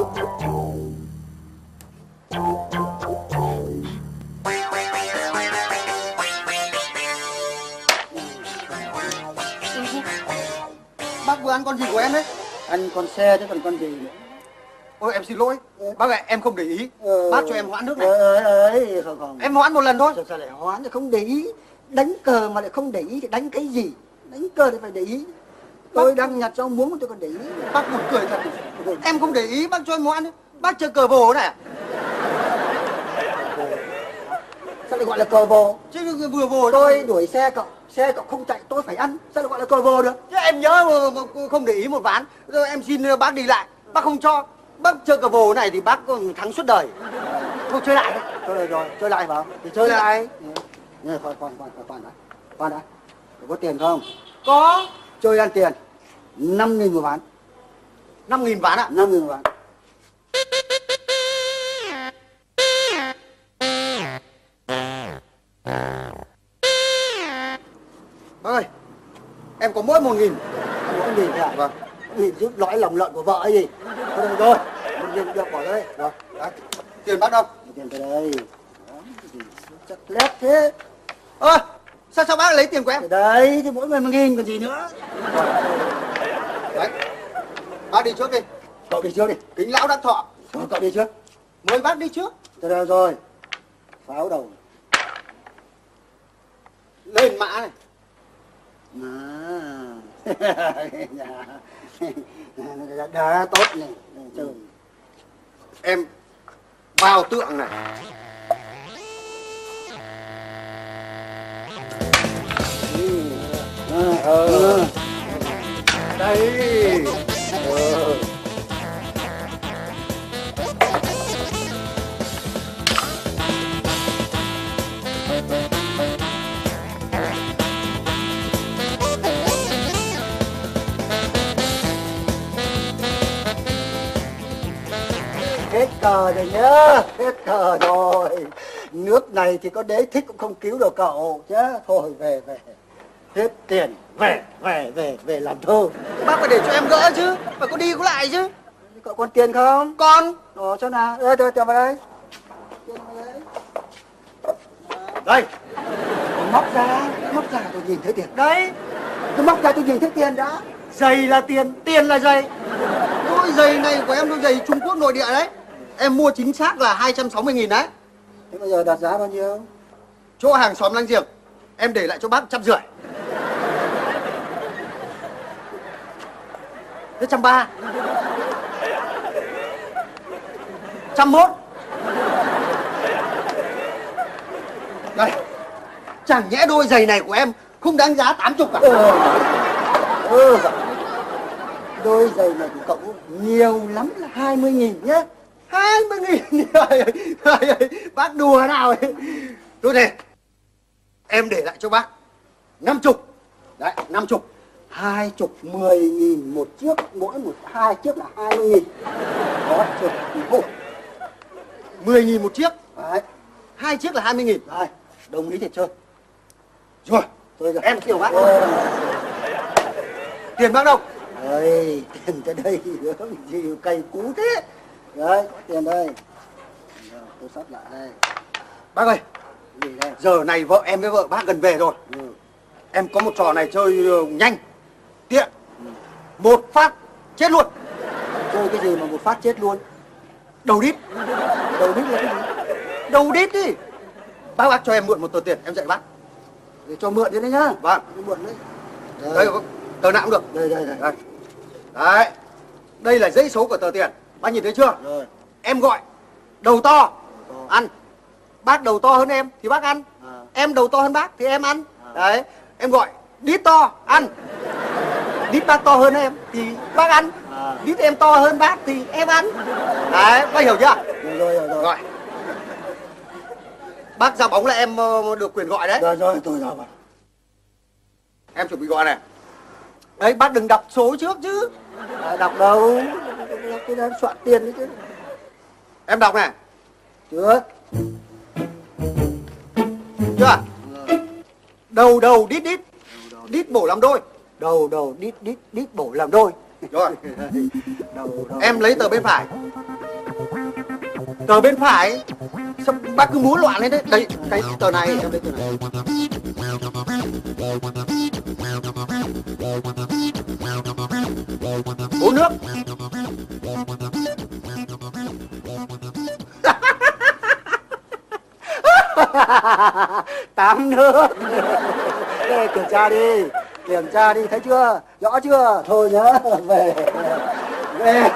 Bác vừa ăn con gì của em đấy? Ăn con xe chứ còn con gì nữa. Ôi em xin lỗi. Bác ơi em không để ý. Ờ, Bác cho em hoãn nước này. Ờ, ấy, không, không. Em hoãn một lần thôi. Sao, sao lại hoãn thì không để ý. Đánh cờ mà lại không để ý thì đánh cái gì? Đánh cờ thì phải để ý. Tôi đang nhặt rau muống tôi còn để ý. Bác buồn cười thật. Em không để ý bác cho em hoãn đấy. Bác chơi cờ vồ này à? Sao lại gọi là cờ vồ? Chứ vừa vồ Tôi đuổi xe cậu, xe cậu không chạy tôi phải ăn. Sao lại gọi là cờ vồ được? Chứ em nhớ không để ý một ván. Rồi em xin bác đi lại. Bác không cho. Bác chơi cờ vồ này thì bác còn thắng suốt đời. Thôi chơi lại. Chơi lại rồi, chơi lại vào. Thì chơi lại. Nè, khoan, khoan, khoan, khoan, khoan đã. Khoan đã. Có tiền không? Có Chơi ăn tiền. 5 nghìn một ván. 5 nghìn ván ạ. 5 nghìn một ván. Bác ơi. Em có mỗi một nghìn. Mỗi nghìn thôi à? Vâng. Nghìn giúp lõi lòng lợn của vợ ấy gì? Thôi được rồi. Một nghìn được bỏ đây. Rồi. Đấy. Tiền bác đâu? Tiền tới đây. Chắc lét thế. Ơ, sao sao bác lấy tiền của em? Ở đây thì mỗi người một nghìn còn gì nữa. Đấy. Bác đi trước đi. Cậu đi trước đi. Kính lão đắc thọ. Thôi cậu đi trước. Mời bác đi trước. Tôi đâu rồi. Pháo đầu. Lên mã này. À. Đá tốt này. Chơi. Em vào tượng này. Ờ. Đây. Hết cờ rồi nhá, hết cờ rồi. Nước này thì có đế thích cũng không cứu được cậu chứ. Thôi về về. Hết tiền, về, về, về, về làm thơ. Bác phải để cho em gỡ chứ. Phải có đi có lại chứ. Cậu còn tiền không? Con. Ồ, chỗ nào? Đây, đây, tiền vào đây. Tiền vào đây. Đây. Tôi móc ra, móc ra tôi nhìn thấy tiền. Đấy. Tôi móc ra tôi nhìn thấy tiền đã. Giày là tiền. Tiền là giày. Đôi giày này của em đôi giày Trung Quốc nội địa đấy. Em mua chính xác là 260 nghìn đấy. Thế bây giờ đặt giá bao nhiêu? Chỗ hàng xóm láng giềng. Em để lại cho bác trăm rưỡi. Thế trăm ba. Trăm mốt. Đây. Chẳng nhẽ đôi giày này của em không đáng giá 80 cả. Ừ. Ừ. Đôi giày này của cậu nhiều lắm là 20 nghìn nhé. 20 nghìn Bác đùa nào ấy Thôi này Em để lại cho bác 50 Đấy 50 Hai chục mười nghìn một chiếc, mỗi một hai chiếc là hai mươi nghìn. Đó, chục Ồ, 10 nghìn một chiếc Đấy, hai chiếc là 20 nghìn đây, đồng ý thì chơi. Rồi Tôi rồi. Em chịu bác Ờ. Tiền bác đâu Ơi, tiền tới đây hướng gì cày cú thế. Đấy, có tiền đây. Rồi, tôi sắp lại đây. Bác ơi Gì đây? Giờ này vợ em với vợ bác gần về rồi Ừ. Em có một trò này chơi ờ, nhanh Tiện Một phát chết luôn Chơi cái gì mà một phát chết luôn? Đầu đít Đầu đít là cái gì? Đầu đít đi Bác bác cho em mượn một tờ tiền em dạy bác Để cho mượn đi đấy nhá. Vâng mượn đấy. Đây có tờ nào cũng được Đây, đây, đây. Đây. Đấy. Đây là dãy số của tờ tiền. Bác nhìn thấy chưa? Rồi. Em gọi đầu to to. ăn. Bác đầu to hơn em thì bác ăn. À. Em đầu to hơn bác thì em ăn. À. Đấy. Em gọi đít to ăn. Đít bác to hơn em thì bác ăn. À. Đít em to hơn bác thì em ăn. Đấy, bác hiểu chưa? Rồi, rồi, rồi. Rồi. Bác ra bóng là em ờ, được quyền gọi đấy. rồi, rồi tôi rồi. Em chuẩn bị gọi này. Đấy, bác đừng đọc số trước chứ. À, đọc đâu? Cái đó soạn tiền đấy chứ. Em đọc này. Chưa. Chưa? Đầu đầu đít đít. Đít bổ làm đôi. Đầu, đầu, đít, đít, đít bổ làm đôi. Rồi. đầu, đầu. Em lấy tờ bên phải. tờ bên phải sao bác cứ múa loạn lên đấy đây cái tờ này em đây tờ này uống nước tám nước đây kiểm tra đi kiểm tra đi thấy chưa? Rõ chưa? Thôi nhá về. Về.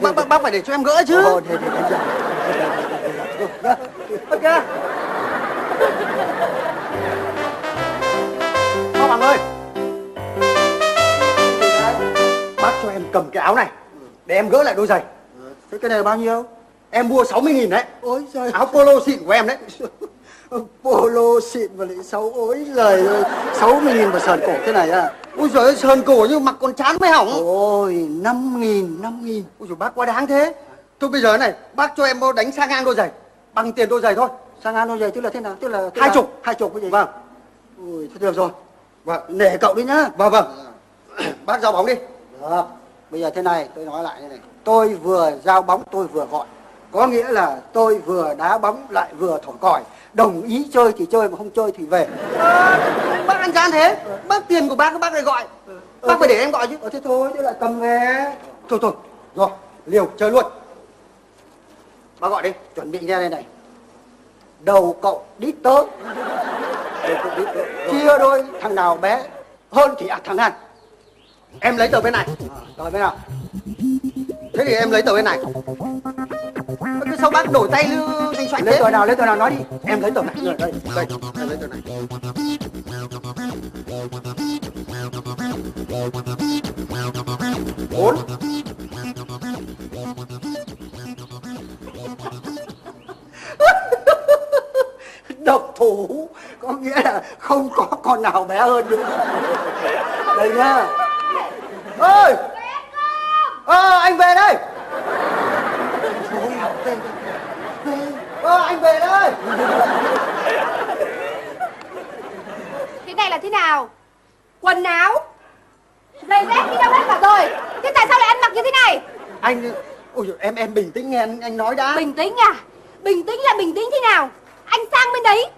Bác, bác, bác phải để cho em gỡ chứ. Ồ, thế thì thấy chưa ok. Hoa bằng ơi. Bác cho em cầm cái áo này để em gỡ lại đôi giày. Thế cái này bao nhiêu? Em mua 60 nghìn đấy. Ôi giời. Áo polo xịn của em đấy polo xịn mà lại xấu. Ối giời ơi sáu mươi nghìn mà sờn cổ thế này à ui giời ơi sờn cổ nhưng mặc còn chán mới hỏng. Ôi năm nghìn năm nghìn. Ui giời bác quá đáng thế. Thôi bây giờ này bác cho em đánh sang ngang đôi giày. Bằng tiền đôi giày thôi. Sang ăn đôi giày tức là thế nào? Tức là tức Hai là- chục. hai chục cái gì? Vâng. Ui thế được rồi. Vâng. Nể cậu đi nhá. Vâng vâng. Bác giao bóng đi. Được. Bây giờ thế này tôi nói lại thế này. Tôi vừa giao bóng tôi vừa gọi. Có nghĩa là tôi vừa đá bóng lại vừa thổi còi đồng ý chơi thì chơi mà không chơi thì về. Ờ, bác ăn gian thế. Bác tiền của bác bác lại gọi. Bác phải để em gọi chứ. ờ thế thôi thế lại cầm về thôi thôi rồi liều chơi luôn. Bác gọi đi chuẩn bị nghe đây này. Đầu cậu đít tớ. Chia đôi thằng nào bé hơn thì ạt thằng ăn em lấy tờ bên này. Rồi bên nào thế thì em lấy tờ bên này. Cứ sao bác đổi tay như thành xoạch lấy tờ nào lấy tờ nào nói đi. Em lấy tờ này. Đây đây đây em lấy tờ này. Bốn. Độc thủ. Có nghĩa là không có con nào bé hơn nữa. Đây nhá. Ơi ờ anh về đây ờ anh về đây Thế này là thế nào? Quần áo Giày dép đi đâu hết cả rồi Thế tại sao lại ăn mặc như thế này? anh ôi giời, em em bình tĩnh nghe anh, anh nói đã Bình tĩnh à? Bình tĩnh là bình tĩnh thế nào? Anh sang bên đấy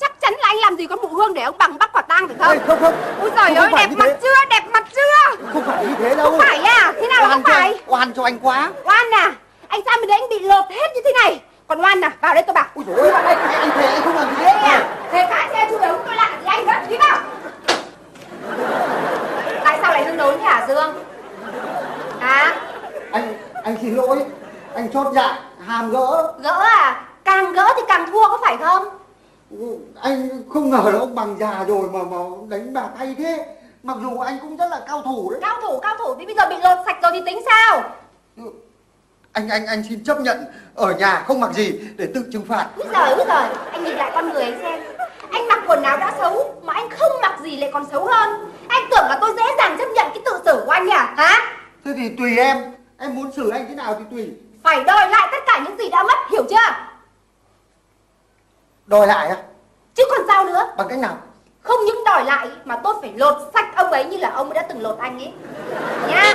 Chắc chắn là anh làm gì có mụ hương để ông bằng bắt quả tang phải không? Ê, không không Ôi trời không ơi đẹp mặt thế. chưa? Đẹp mặt chưa? không phải như thế đâu Không phải à? Thế nào là không Oan cho phải? anh- oan cho anh quá Oan à? Anh sang bên đấy anh bị lột hết như thế này Còn oan à? Vào đây tôi bảo ôi trời ơi anh anh thề anh không làm gì Thế à? Thế cái xe chui ống tôi lại thì anh đó Đi vào Tại sao lại hưng đốn thế hả Dương? Hả? anh anh xin lỗi anh chót dạ hàm gỡ Gỡ à? Càng gỡ thì càng thua có phải không? Anh không ngờ là ông bằng già rồi mà mà đánh bạc hay thế. Mặc dù anh cũng rất là cao thủ đấy. Cao thủ, cao thủ. Thì bây giờ bị lột sạch rồi thì tính sao? anh anh anh xin chấp nhận. Ở nhà không mặc gì để tự trừng phạt. Úi giời, úi giời, anh nhìn lại con người anh xem. Anh mặc quần áo đã xấu mà anh không mặc gì lại còn xấu hơn. Anh tưởng là tôi dễ dàng chấp nhận cái tự xử của anh à? Hả? thế thì tùy em. Em muốn xử anh thế nào thì tùy. Phải đòi lại tất cả những gì đã mất, hiểu chưa? đòi lại á Chứ còn sao nữa? bằng cách nào Không những đòi lại mà tôi phải lột sạch ông ấy như là ông ấy đã từng lột anh ấy Nha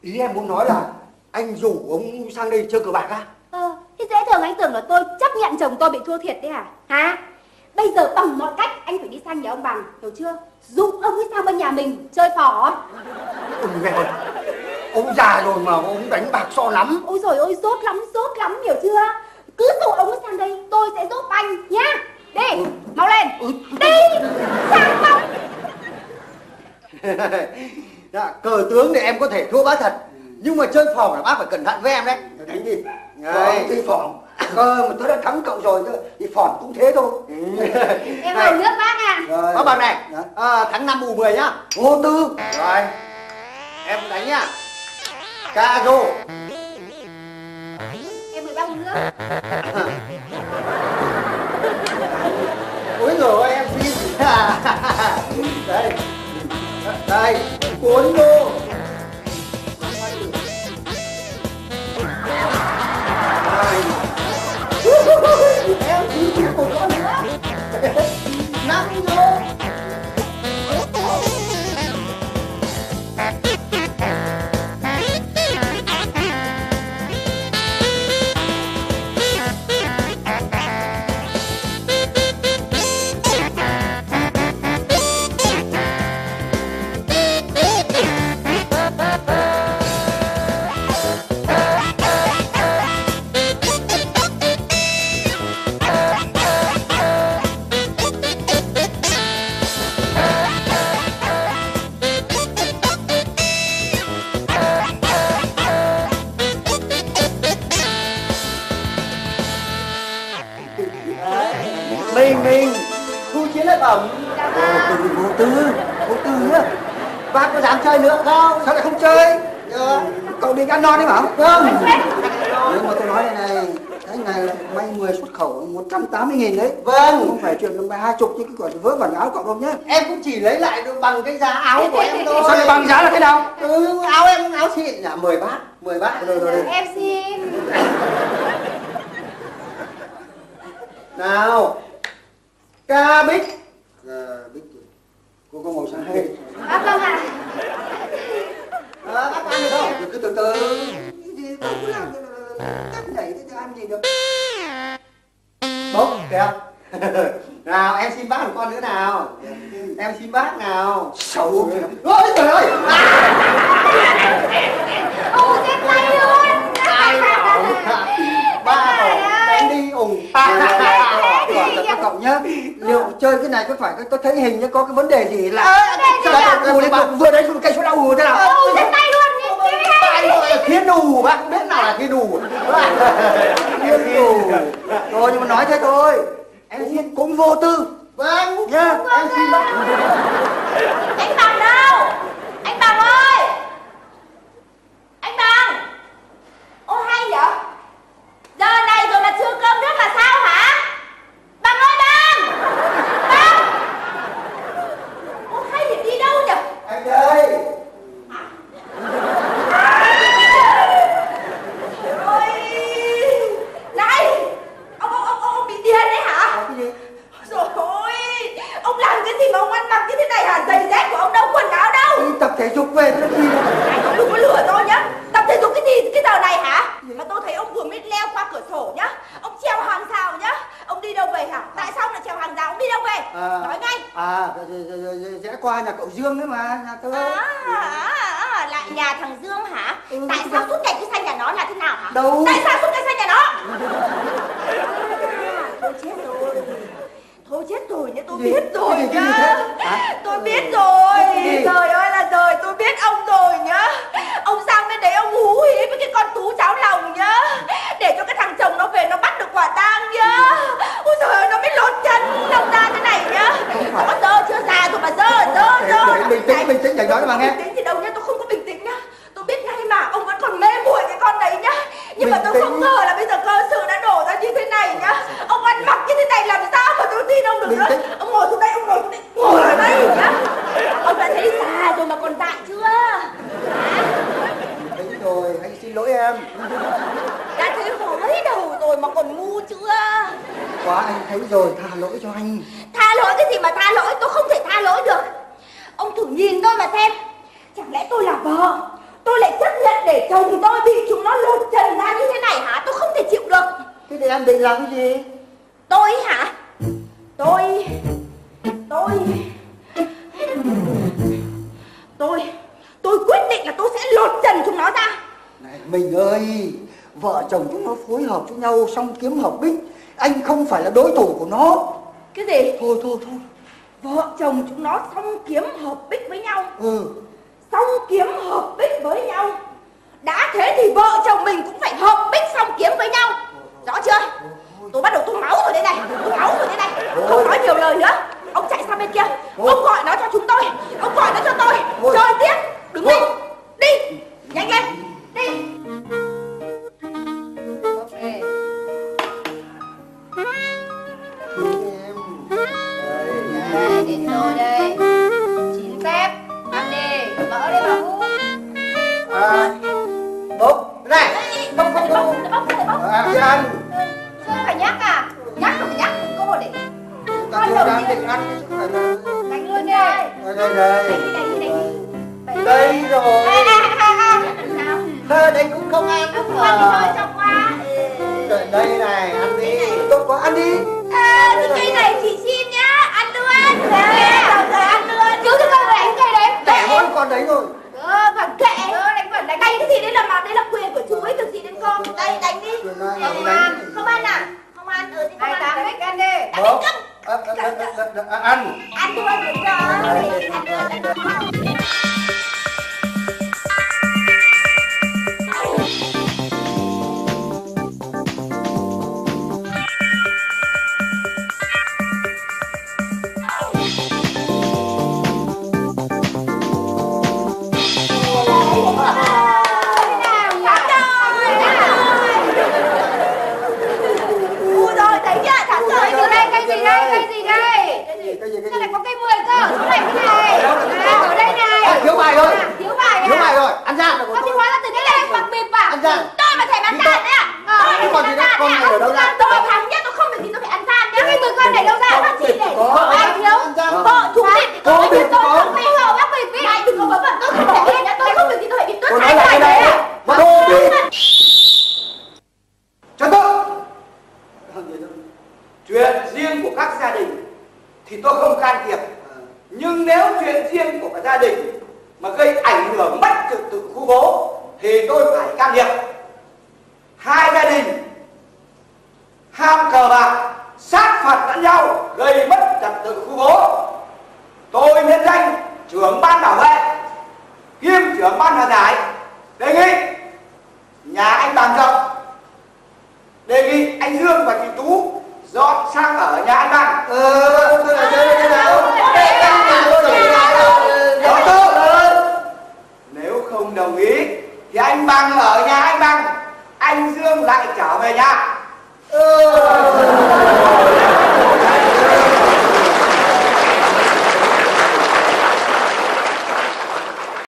ý em muốn nói là anh rủ ông sang đây chơi cờ bạc á Ờ, thế dễ thường anh tưởng là tôi chấp nhận chồng tôi bị thua thiệt đấy hả? Hả? Bây giờ bằng mọi cách anh phải đi sang nhà ông Bằng, hiểu chưa? Dụ ông ấy sang bên nhà mình chơi phỏ ôi mẹ ơi ông già rồi mà ông đánh bạc so lắm. Ôi rồi ôi dốt lắm, dốt lắm, hiểu chưa? Cứ dụ ông sang đây, tôi sẽ giúp anh nhá. Đi, mau lên. Ừ. Đi, sang mau Dạ, cờ tướng thì em có thể thua bác thật. Nhưng mà chơi phòng là bác phải cẩn thận với em đấy. Đánh đi. Đấy. thì phỏng cơ mà tôi đã thắng cậu rồi thì phỏng cũng thế thôi. Em Này. vào nước bác à rồi. Bác bằng này Dạ. à, tháng năm mùng 10 nhá. Ngô tư. Rồi. Em đánh nhá ca rô. Em mời bác nước ôi rồi em xin. Đây. Đây cuốn đô em xin một con nữa. Năm đô định ăn non đấy mà. Vâng. Nhưng mà tôi nói này này cái này là may 10 xuất khẩu 180 nghìn đấy. Vâng. không phải chuyện là hai chục chứ cái quả vớ vẩn áo cậu đâu nhá. Em cũng chỉ lấy lại được bằng cái giá áo của em thôi. Sao lại bằng giá là thế nào? Ừ, áo em áo xịn nhỉ? Mười bát mười bát. Rồi rồi rồi. Em xin. nào ca bích. Biết rồi. cô có màu sáng hay À, vâng ạ. À, bác ăn được không cứ từ từ gì đâu có làm nhảy thế thì ăn gì được bốc kìa nào em xin bác một con nữa nào. Em xin bác nào. Xấu. Ôi trời ơi. Ô, chết tay luôn. ba cậu đánh đi ủng Cậu nhá. Liệu chơi cái này có phải tôi thấy hình như có cái vấn đề gì là cậu ù lên vừa đấy cây số đau ù thế nào? Ô, chết tay luôn. Đi. gọi là thiên đù? Bác không biết nào là thiên đù. Em ù Thôi nhưng mà nói thế thôi. Em xin cũng vô tư. Vâng nhá em xin bác Anh Bằng đâu? Anh Bằng ơi! Anh Bằng! Ô hay vậy? Giờ này rồi mà chưa cơm nước là sao hả? Bằng ơi Bằng! Bằng! Ô hay thì đi đâu nhỉ? Anh đây Ôi! Này! Ông, ông, ông, ông bị điên đấy hả? Cái gì Rồi ôi! Ông làm cái gì mà ông ăn mặc như thế này hả? Giày dép của ông đâu, quần áo đâu? Đi tập thể dục về gì Anh ông đừng có lừa tôi nhá. Tập thể dục cái gì cái giờ này hả? Mà tôi thấy ông vừa mới leo qua cửa sổ nhá. Ông treo hàng rào nhá. Ông đi đâu về hả? Tại sao lại treo hàng rào? Ông đi đâu về? Nói ngay. À rồi- rồi- rồi- rồi- rồi rẽ qua nhà cậu Dương đấy mà Nhà tôi. À, à, à, lại nhà thằng Dương hả? Ừ, Tại sao suốt ngày cứ xanh nhà nó là thế nào hả? Đâu. Tại sao suốt ngày xanh nhà nó? À, Tôi chết rồi. Thôi chết rồi nhá tôi biết rồi nhá? Hả? Tôi biết rồi? Trời ơi là trời tôi biết ông rồi nhá Ông sang bên đấy ông hú hí với cái con tú cháo lòng nhá Để cho cái thằng chồng nó về nó bắt được quả tang nhá Ôi trời ơi nó mới lột chân lông ra thế này nhá. Nó dơ chưa già rồi mà dơ dơ dơ bình tĩnh, bình tĩnh, để nói cho bà nghe. Bình tĩnh gì đâu nhá tôi không có bình tĩnh nhá Tôi biết ngay mà ông vẫn còn mê muội cái con đấy nhá Nhưng mà Bình tôi không tĩnh. ngờ là bây giờ cơ sự đã đổ ra như thế này nhá Ông ăn mặc như thế này làm sao mà tôi tin ông được Bình nữa tĩnh. Ông ngồi xuống đây ông ngồi xuống đây Ngồi ở đây nhá Ông đã thấy già rồi mà còn dại chưa? Thấy rồi anh xin lỗi em. Đã thấy hối đầu rồi mà còn ngu chưa? Quá anh thấy rồi tha lỗi cho anh. Tha lỗi cái gì mà tha lỗi? Tôi không thể tha lỗi được. Ông thử nhìn tôi mà xem. Chẳng lẽ tôi là vợ? Tôi lại chấp nhận để chồng tôi bị chúng nó lột trần ra như thế này hả? Tôi không thể chịu được. Thế thì em định làm cái gì? Tôi hả? Tôi Tôi Tôi. Tôi quyết định là tôi sẽ lột trần chúng nó ra. Này mình ơi Vợ chồng chúng nó phối hợp với nhau xong kiếm hợp bích. Anh không phải là đối thủ của nó. Cái gì? Thôi thôi thôi. Vợ chồng chúng nó xong kiếm hợp bích với nhau. Ừ. Xong kiếm hợp bích với nhau. Đã thế thì vợ chồng mình cũng phải hợp bích xong kiếm với nhau. Rõ chưa? Tôi bắt đầu tôi máu rồi đây này. Tôi máu rồi đây này. Không nói nhiều lời nữa Ông chạy sang bên kia. Ông gọi nó cho chúng tôi. Ông gọi nó cho tôi. Thôi. Chơi tiếp. Đứng Thôi. đi Đi. Nhanh lên. Đi đây này ăn đi. Tốt quá ăn đi. À, cái cây này chị xin nhá ăn luôn. Rồi rồi ăn luôn. Chú cho con đánh cây đấy Đẻ mỗi con đấy rồi ờ còn kệ. Đánh còn đánh. Cái gì đấy là mà đấy là quyền của chú ấy được gì đến con. Đây đánh đi. Không đánh. ăn không ăn à? Không ăn ừ thì không ăn tám bích ăn đi. À, à, à, ăn. Ăn luôn được rồi. Ăn luôn bịp à Anh Giang. tôi mà thèm ăn Đi gian con. đấy à Tôi Đi con thèm thì ăn con gian này ở đâu đấy à ra? tôi thắng nhất trưởng ban bảo vệ kiêm trưởng ban hòa giải đề nghị nhà anh bàn rộng đề nghị anh dương và chị tú dọn sang ở nhà anh bằng ờ tôi là tôi là tôi là nếu không đồng ý thì anh bằng ở nhà anh bằng anh dương lại trở về nhà ờ